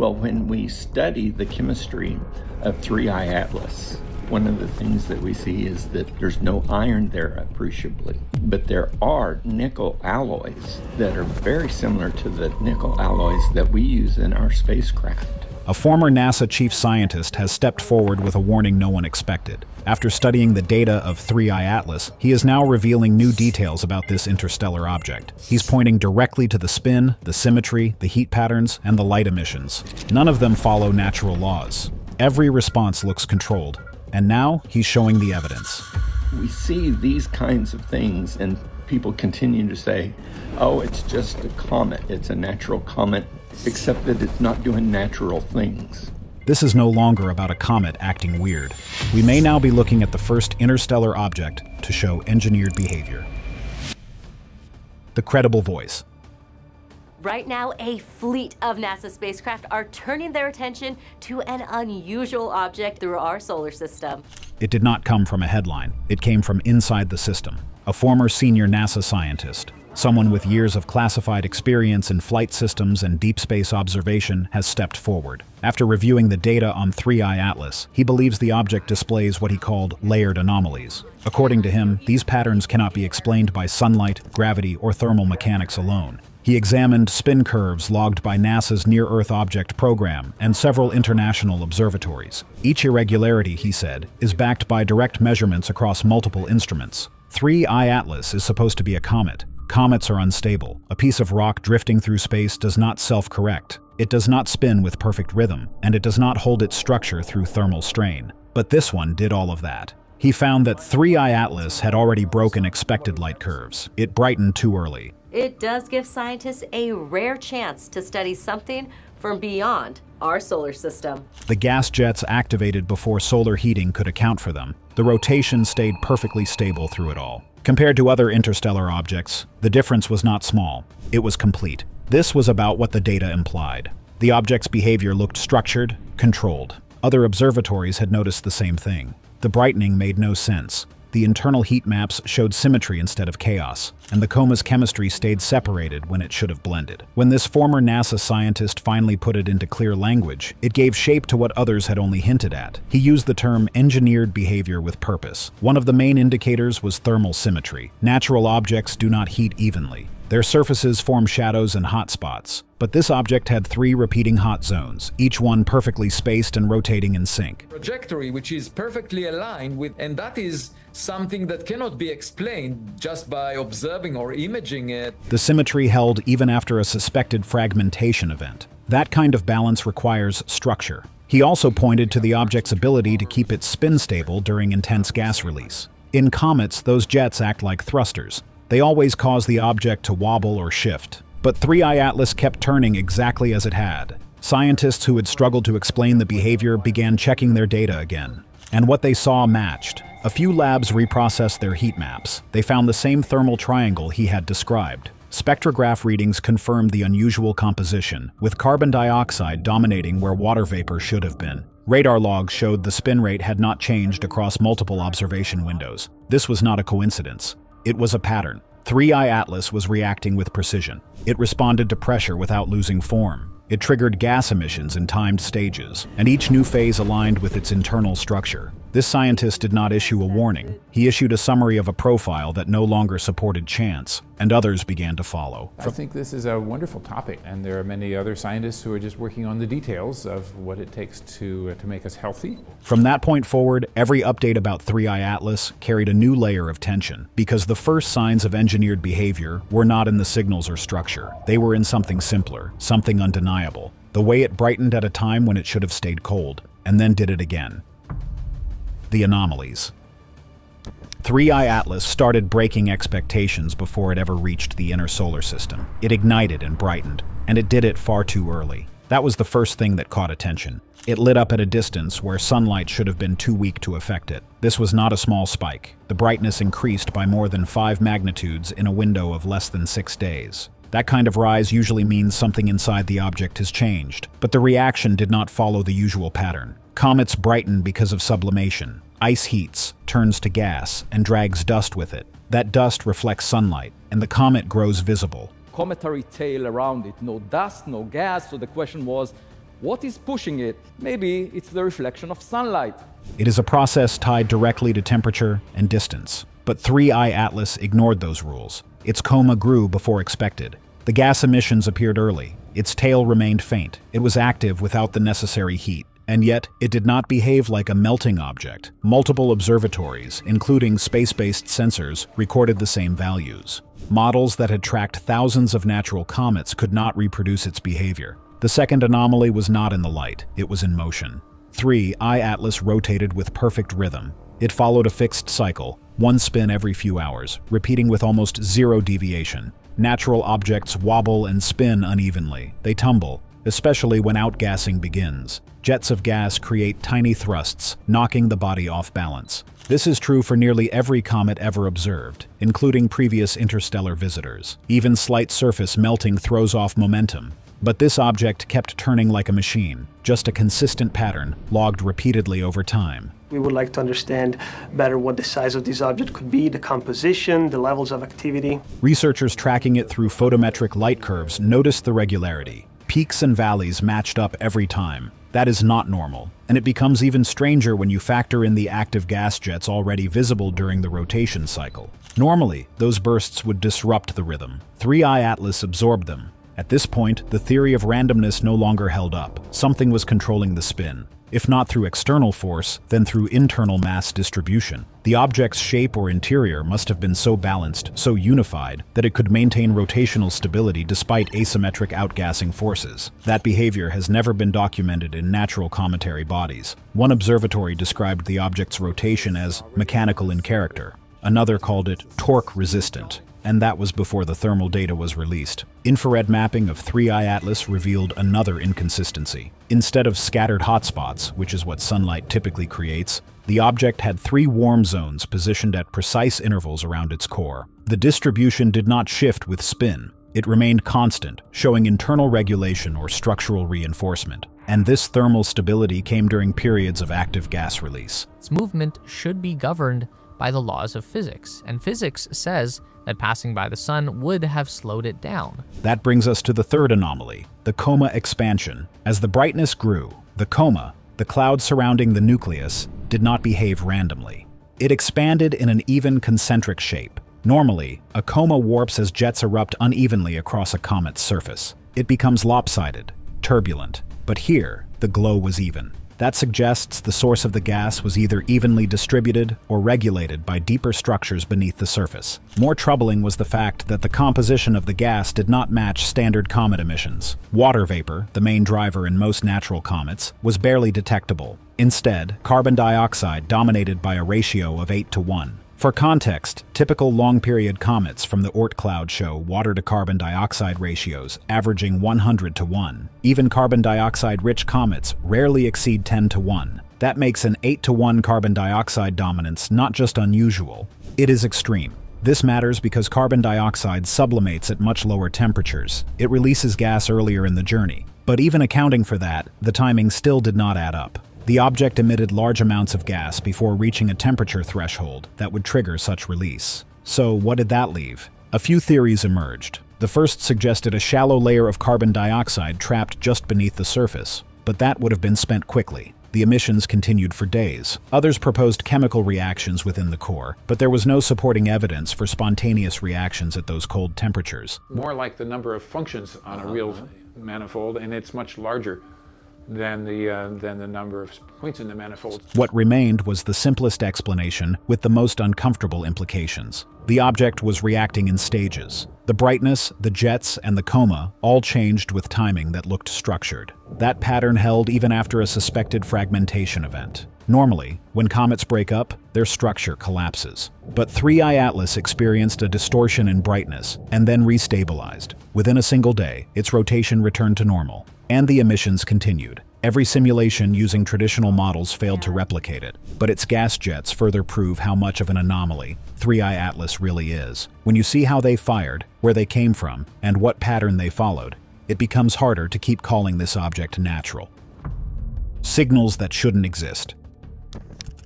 Well, when we study the chemistry of 3I Atlas, one of the things that we see is that there's no iron there appreciably, but there are nickel alloys that are very similar to the nickel alloys that we use in our spacecraft. A former NASA chief scientist has stepped forward with a warning no one expected. After studying the data of 3I Atlas, he is now revealing new details about this interstellar object. He's pointing directly to the spin, the symmetry, the heat patterns, and the light emissions. None of them follow natural laws. Every response looks controlled, and now he's showing the evidence. We see these kinds of things, and people continue to say, oh, it's just a comet, it's a natural comet, except that it's not doing natural things. This is no longer about a comet acting weird. We may now be looking at the first interstellar object to show engineered behavior. The credible voice. Right now, a fleet of NASA spacecraft are turning their attention to an unusual object through our solar system. It did not come from a headline. It came from inside the system. A former senior NASA scientist, someone with years of classified experience in flight systems and deep space observation, has stepped forward. After reviewing the data on 3I Atlas, he believes the object displays what he called layered anomalies. According to him, these patterns cannot be explained by sunlight, gravity, or thermal mechanics alone. He examined spin curves logged by NASA's Near Earth Object Program and several international observatories. Each irregularity, he said, is backed by direct measurements across multiple instruments. 3I Atlas is supposed to be a comet. Comets are unstable. A piece of rock drifting through space does not self-correct. It does not spin with perfect rhythm, and it does not hold its structure through thermal strain. But this one did all of that. He found that 3I Atlas had already broken expected light curves. It brightened too early. It does give scientists a rare chance to study something from beyond our solar system. The gas jets activated before solar heating could account for them. The rotation stayed perfectly stable through it all. Compared to other interstellar objects, the difference was not small. It was complete. This was about what the data implied. The object's behavior looked structured, controlled. Other observatories had noticed the same thing. The brightening made no sense. The internal heat maps showed symmetry instead of chaos, and the coma's chemistry stayed separated when it should have blended. When this former NASA scientist finally put it into clear language, it gave shape to what others had only hinted at. He used the term engineered behavior with purpose. One of the main indicators was thermal symmetry. Natural objects do not heat evenly. Their surfaces form shadows and hot spots, but this object had three repeating hot zones, each one perfectly spaced and rotating in sync. Trajectory which is perfectly aligned with, and that is something that cannot be explained just by observing or imaging it. The symmetry held even after a suspected fragmentation event. That kind of balance requires structure. He also pointed to the object's ability to keep its spin stable during intense gas release. In comets, those jets act like thrusters, they always cause the object to wobble or shift. But 3i Atlas kept turning exactly as it had. Scientists who had struggled to explain the behavior began checking their data again. And what they saw matched. A few labs reprocessed their heat maps. They found the same thermal triangle he had described. Spectrograph readings confirmed the unusual composition, with carbon dioxide dominating where water vapor should have been. Radar logs showed the spin rate had not changed across multiple observation windows. This was not a coincidence. It was a pattern. 3i Atlas was reacting with precision. It responded to pressure without losing form. It triggered gas emissions in timed stages, and each new phase aligned with its internal structure. This scientist did not issue a warning. He issued a summary of a profile that no longer supported chance, and others began to follow. I think this is a wonderful topic, and there are many other scientists who are just working on the details of what it takes to, uh, to make us healthy. From that point forward, every update about 3i Atlas carried a new layer of tension, because the first signs of engineered behavior were not in the signals or structure. They were in something simpler, something undeniable. The way it brightened at a time when it should have stayed cold, and then did it again the anomalies. 3i Atlas started breaking expectations before it ever reached the inner solar system. It ignited and brightened, and it did it far too early. That was the first thing that caught attention. It lit up at a distance where sunlight should have been too weak to affect it. This was not a small spike. The brightness increased by more than five magnitudes in a window of less than six days. That kind of rise usually means something inside the object has changed, but the reaction did not follow the usual pattern. Comets brighten because of sublimation. Ice heats, turns to gas, and drags dust with it. That dust reflects sunlight, and the comet grows visible. Cometary tail around it, no dust, no gas, so the question was, What is pushing it? Maybe it's the reflection of sunlight. It is a process tied directly to temperature and distance. But 3I Atlas ignored those rules. Its coma grew before expected. The gas emissions appeared early. Its tail remained faint. It was active without the necessary heat. And yet, it did not behave like a melting object. Multiple observatories, including space-based sensors, recorded the same values. Models that had tracked thousands of natural comets could not reproduce its behavior. The second anomaly was not in the light, it was in motion. 3. I-Atlas rotated with perfect rhythm. It followed a fixed cycle, one spin every few hours, repeating with almost zero deviation. Natural objects wobble and spin unevenly. They tumble, especially when outgassing begins. Jets of gas create tiny thrusts, knocking the body off balance. This is true for nearly every comet ever observed, including previous interstellar visitors. Even slight surface melting throws off momentum. But this object kept turning like a machine, just a consistent pattern, logged repeatedly over time. We would like to understand better what the size of this object could be, the composition, the levels of activity. Researchers tracking it through photometric light curves noticed the regularity. Peaks and valleys matched up every time. That is not normal, and it becomes even stranger when you factor in the active gas jets already visible during the rotation cycle. Normally, those bursts would disrupt the rhythm. 3i Atlas absorbed them. At this point, the theory of randomness no longer held up. Something was controlling the spin. If not through external force, then through internal mass distribution. The object's shape or interior must have been so balanced, so unified, that it could maintain rotational stability despite asymmetric outgassing forces. That behavior has never been documented in natural cometary bodies. One observatory described the object's rotation as mechanical in character. Another called it torque resistant and that was before the thermal data was released. Infrared mapping of 3i Atlas revealed another inconsistency. Instead of scattered hotspots, which is what sunlight typically creates, the object had three warm zones positioned at precise intervals around its core. The distribution did not shift with spin. It remained constant, showing internal regulation or structural reinforcement. And this thermal stability came during periods of active gas release. Its movement should be governed by the laws of physics, and physics says that passing by the sun would have slowed it down. That brings us to the third anomaly, the coma expansion. As the brightness grew, the coma, the cloud surrounding the nucleus, did not behave randomly. It expanded in an even concentric shape. Normally, a coma warps as jets erupt unevenly across a comet's surface. It becomes lopsided, turbulent, but here, the glow was even. That suggests the source of the gas was either evenly distributed or regulated by deeper structures beneath the surface. More troubling was the fact that the composition of the gas did not match standard comet emissions. Water vapor, the main driver in most natural comets, was barely detectable. Instead, carbon dioxide dominated by a ratio of 8 to 1. For context, typical long-period comets from the Oort cloud show water to carbon dioxide ratios averaging 100 to 1. Even carbon dioxide-rich comets rarely exceed 10 to 1. That makes an 8 to 1 carbon dioxide dominance not just unusual, it is extreme. This matters because carbon dioxide sublimates at much lower temperatures. It releases gas earlier in the journey. But even accounting for that, the timing still did not add up. The object emitted large amounts of gas before reaching a temperature threshold that would trigger such release. So, what did that leave? A few theories emerged. The first suggested a shallow layer of carbon dioxide trapped just beneath the surface, but that would have been spent quickly. The emissions continued for days. Others proposed chemical reactions within the core, but there was no supporting evidence for spontaneous reactions at those cold temperatures. More like the number of functions on a real uh-huh. manifold, and it's much larger than the, uh, than the number of points in the manifold. What remained was the simplest explanation with the most uncomfortable implications. The object was reacting in stages. The brightness, the jets, and the coma all changed with timing that looked structured. That pattern held even after a suspected fragmentation event. Normally, when comets break up, their structure collapses. But 3i Atlas experienced a distortion in brightness and then restabilized. Within a single day, its rotation returned to normal and the emissions continued. Every simulation using traditional models failed to replicate it, but its gas jets further prove how much of an anomaly 3i Atlas really is. When you see how they fired, where they came from, and what pattern they followed, it becomes harder to keep calling this object natural. Signals that shouldn't exist.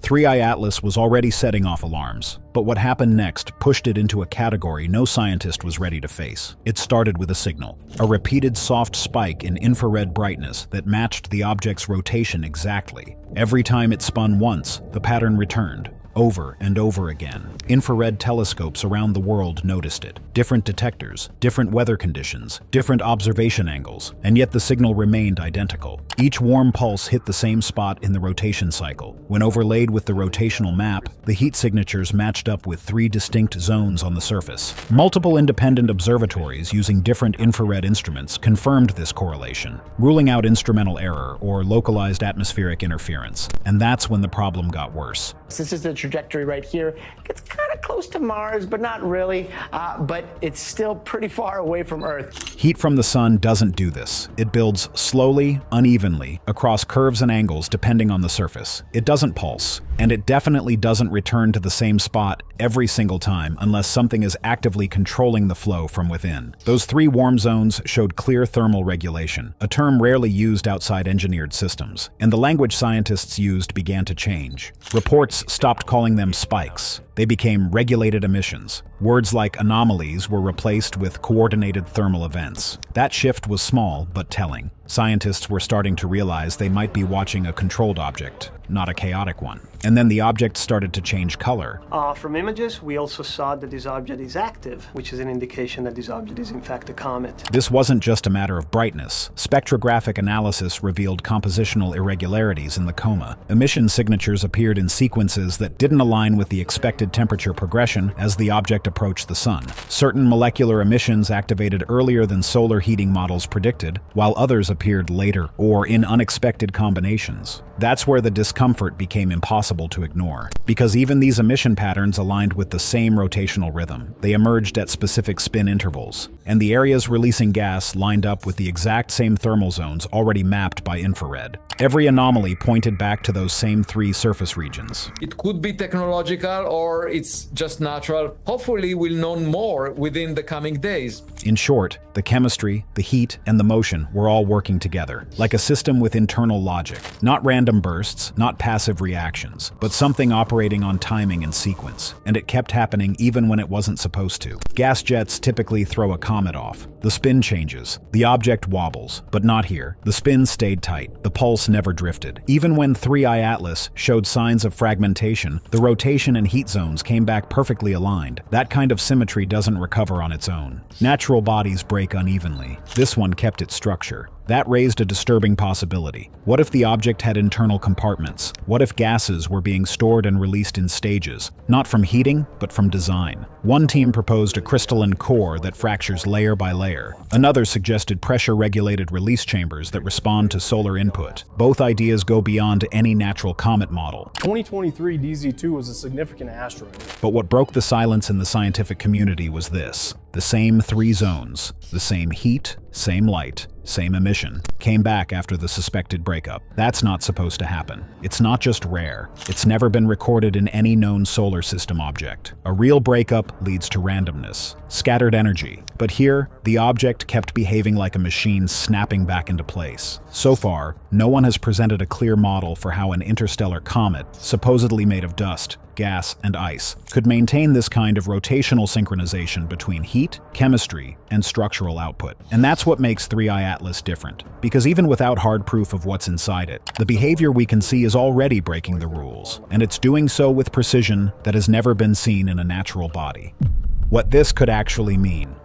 3i Atlas was already setting off alarms. But what happened next pushed it into a category no scientist was ready to face. It started with a signal, a repeated soft spike in infrared brightness that matched the object's rotation exactly. Every time it spun once, the pattern returned, over and over again. Infrared telescopes around the world noticed it. Different detectors, different weather conditions, different observation angles, and yet the signal remained identical. Each warm pulse hit the same spot in the rotation cycle. When overlaid with the rotational map, the heat signatures matched up with three distinct zones on the surface. Multiple independent observatories using different infrared instruments confirmed this correlation, ruling out instrumental error or localized atmospheric interference. And that's when the problem got worse. This is the trajectory right here. It's kind of close to Mars, but not really. Uh, but it's still pretty far away from Earth. Heat from the sun doesn't do this. It builds slowly, unevenly, across curves and angles depending on the surface. It doesn't pulse, and it definitely doesn't return to the same spot every single time unless something is actively controlling the flow from within. Those three warm zones showed clear thermal regulation, a term rarely used outside engineered systems, and the language scientists used began to change. Reports stopped calling them spikes. They became regulated emissions. Words like anomalies were replaced with coordinated thermal events. That shift was small, but telling. Scientists were starting to realize they might be watching a controlled object, not a chaotic one. And then the object started to change color. Uh, from images, we also saw that this object is active, which is an indication that this object is in fact a comet. This wasn't just a matter of brightness. Spectrographic analysis revealed compositional irregularities in the coma. Emission signatures appeared in sequences that didn't align with the expected temperature progression as the object approached the sun. Certain molecular emissions activated earlier than solar heating models predicted, while others appeared later or in unexpected combinations. That's where the discomfort became impossible to ignore. Because even these emission patterns aligned with the same rotational rhythm. They emerged at specific spin intervals, and the areas releasing gas lined up with the exact same thermal zones already mapped by infrared. Every anomaly pointed back to those same three surface regions. It could be technological or it's just natural. Hopefully, we'll know more within the coming days. In short, the chemistry, the heat, and the motion were all working together, like a system with internal logic. Not random bursts, not passive reactions, but something operating on timing and sequence. And it kept happening even when it wasn't supposed to. Gas jets typically throw a comet off. The spin changes. The object wobbles, but not here. The spin stayed tight. The pulse never drifted. Even when 3i Atlas showed signs of fragmentation, the rotation and heat zones came back perfectly aligned. That kind of symmetry doesn't recover on its own. Natural bodies break unevenly. This one kept its structure. That raised a disturbing possibility. What if the object had internal compartments? What if gases were being stored and released in stages, not from heating, but from design? One team proposed a crystalline core that fractures layer by layer. Another suggested pressure-regulated release chambers that respond to solar input. Both ideas go beyond any natural comet model. 2023 DZ2 was a significant asteroid. But what broke the silence in the scientific community was this. The same three zones, the same heat, same light, same emission, came back after the suspected breakup. That's not supposed to happen. It's not just rare. It's never been recorded in any known solar system object. A real breakup leads to randomness, scattered energy. But here, the object kept behaving like a machine snapping back into place. So far, no one has presented a clear model for how an interstellar comet, supposedly made of dust, gas, and ice, could maintain this kind of rotational synchronization between heat, chemistry, and structural output. And that's what makes 3i Atlas different, because even without hard proof of what's inside it, the behavior we can see is already breaking the rules, and it's doing so with precision that has never been seen in a natural body. What this could actually mean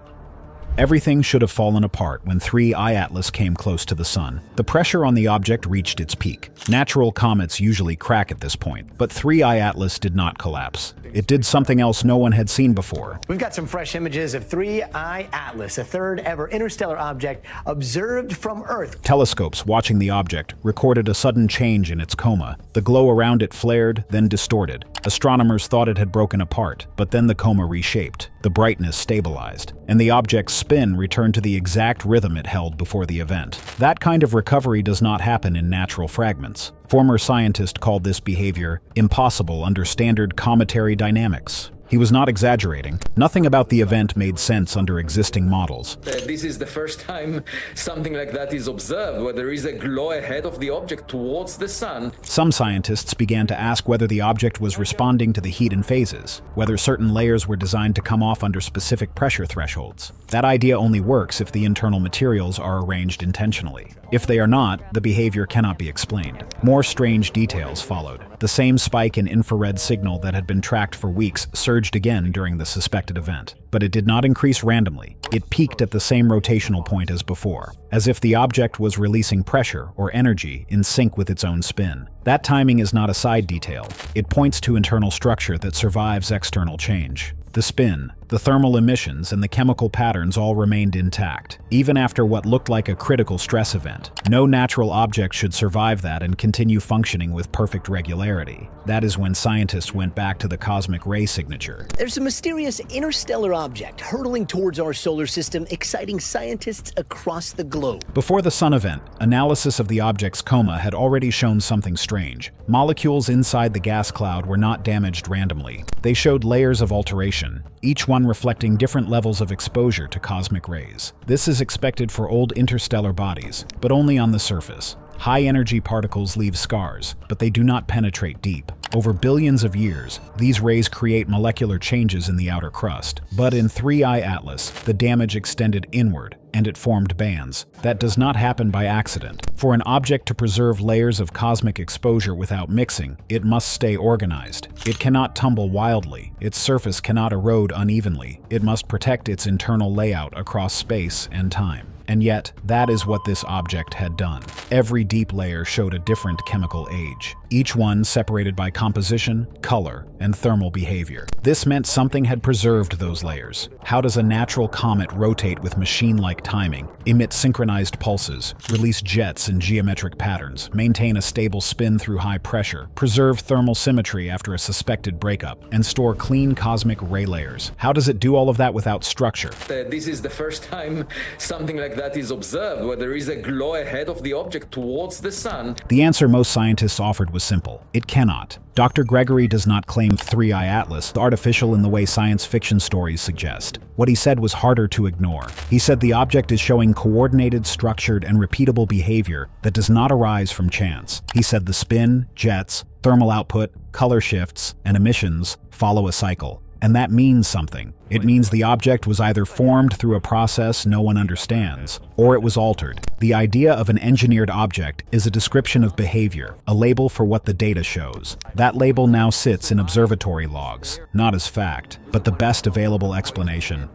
Everything should have fallen apart when 3i Atlas came close to the Sun. The pressure on the object reached its peak. Natural comets usually crack at this point, but 3i Atlas did not collapse. It did something else no one had seen before. We've got some fresh images of 3i Atlas, a third ever interstellar object observed from Earth. Telescopes watching the object recorded a sudden change in its coma. The glow around it flared, then distorted. Astronomers thought it had broken apart, but then the coma reshaped. The brightness stabilized, and the object's spin returned to the exact rhythm it held before the event. That kind of recovery does not happen in natural fragments. Former scientists called this behavior impossible under standard cometary dynamics. He was not exaggerating. Nothing about the event made sense under existing models. Uh, this is the first time something like that is observed, where there is a glow ahead of the object towards the sun. Some scientists began to ask whether the object was responding to the heat in phases, whether certain layers were designed to come off under specific pressure thresholds. That idea only works if the internal materials are arranged intentionally. If they are not, the behavior cannot be explained. More strange details followed. The same spike in infrared signal that had been tracked for weeks surged again during the suspected event. But it did not increase randomly. It peaked at the same rotational point as before, as if the object was releasing pressure or energy in sync with its own spin. That timing is not a side detail. It points to internal structure that survives external change. The spin, the thermal emissions, and the chemical patterns all remained intact, even after what looked like a critical stress event. No natural object should survive that and continue functioning with perfect regularity. That is when scientists went back to the cosmic ray signature. There's a mysterious interstellar object hurtling towards our solar system, exciting scientists across the globe. Before the Sun event, analysis of the object's coma had already shown something strange. Molecules inside the gas cloud were not damaged randomly. They showed layers of alteration, each one reflecting different levels of exposure to cosmic rays. This is expected for old interstellar bodies, but only on the surface. High energy particles leave scars, but they do not penetrate deep. Over billions of years, these rays create molecular changes in the outer crust. But in 3I Atlas, the damage extended inward, and it formed bands. That does not happen by accident. For an object to preserve layers of cosmic exposure without mixing, it must stay organized. It cannot tumble wildly. Its surface cannot erode unevenly. It must protect its internal layout across space and time. And yet, that is what this object had done. Every deep layer showed a different chemical age, each one separated by composition, color, and thermal behavior. This meant something had preserved those layers. How does a natural comet rotate with machine-like timing, emit synchronized pulses, release jets in geometric patterns, maintain a stable spin through high pressure, preserve thermal symmetry after a suspected breakup, and store clean cosmic ray layers? How does it do all of that without structure? Uh, this is the first time something like that is observed, where there is a glow ahead of the object towards the sun. The answer most scientists offered was simple. It cannot. Dr. Gregory does not claim Three I Atlas artificial in the way science fiction stories suggest. What he said was harder to ignore. He said the object is showing coordinated, structured, and repeatable behavior that does not arise from chance. He said the spin, jets, thermal output, color shifts, and emissions follow a cycle. And that means something. It means the object was either formed through a process no one understands, or it was altered. The idea of an engineered object is a description of behavior, a label for what the data shows. That label now sits in observatory logs, not as fact, but the best available explanation.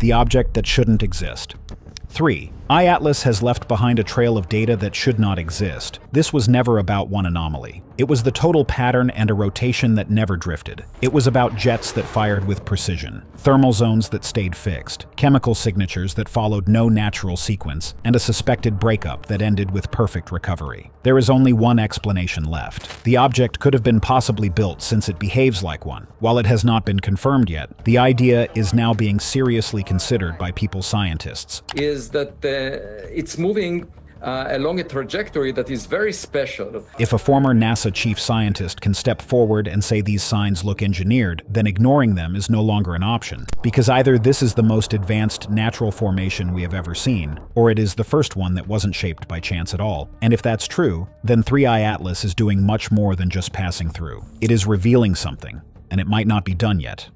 The object that shouldn't exist. 3. iAtlas has left behind a trail of data that should not exist. This was never about one anomaly. It was the total pattern and a rotation that never drifted. It was about jets that fired with precision, thermal zones that stayed fixed, chemical signatures that followed no natural sequence, and a suspected breakup that ended with perfect recovery. There is only one explanation left. The object could have been possibly built since it behaves like one. While it has not been confirmed yet, the idea is now being seriously considered by people scientists. Is that it's moving uh, along a trajectory that is very special. If a former NASA chief scientist can step forward and say these signs look engineered, then ignoring them is no longer an option. Because either this is the most advanced natural formation we have ever seen, or it is the first one that wasn't shaped by chance at all. And if that's true, then 3i Atlas is doing much more than just passing through. It is revealing something, and it might not be done yet.